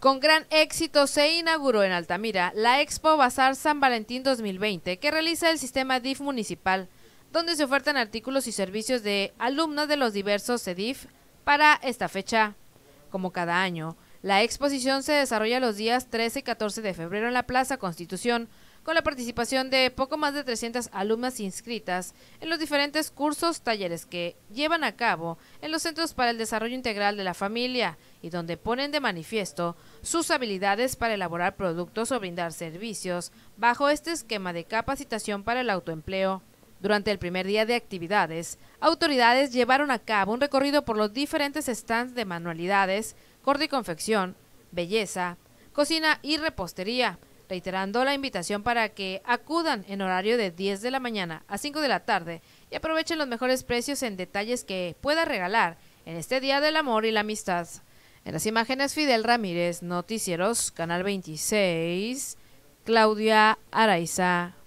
Con gran éxito se inauguró en Altamira la Expo Bazar San Valentín 2020 que realiza el sistema DIF municipal, donde se ofertan artículos y servicios de alumnos de los diversos CEDIF para esta fecha. Como cada año, la exposición se desarrolla los días 13 y 14 de febrero en la Plaza Constitución, con la participación de poco más de 300 alumnas inscritas en los diferentes cursos, talleres que llevan a cabo en los Centros para el Desarrollo Integral de la Familia y donde ponen de manifiesto sus habilidades para elaborar productos o brindar servicios bajo este esquema de capacitación para el autoempleo. Durante el primer día de actividades, autoridades llevaron a cabo un recorrido por los diferentes stands de manualidades, corte y confección, belleza, cocina y repostería, reiterando la invitación para que acudan en horario de 10 de la mañana a 5 de la tarde y aprovechen los mejores precios en detalles que pueda regalar en este Día del Amor y la Amistad. En las imágenes Fidel Ramírez, Noticieros, Canal 26, Claudia Araiza.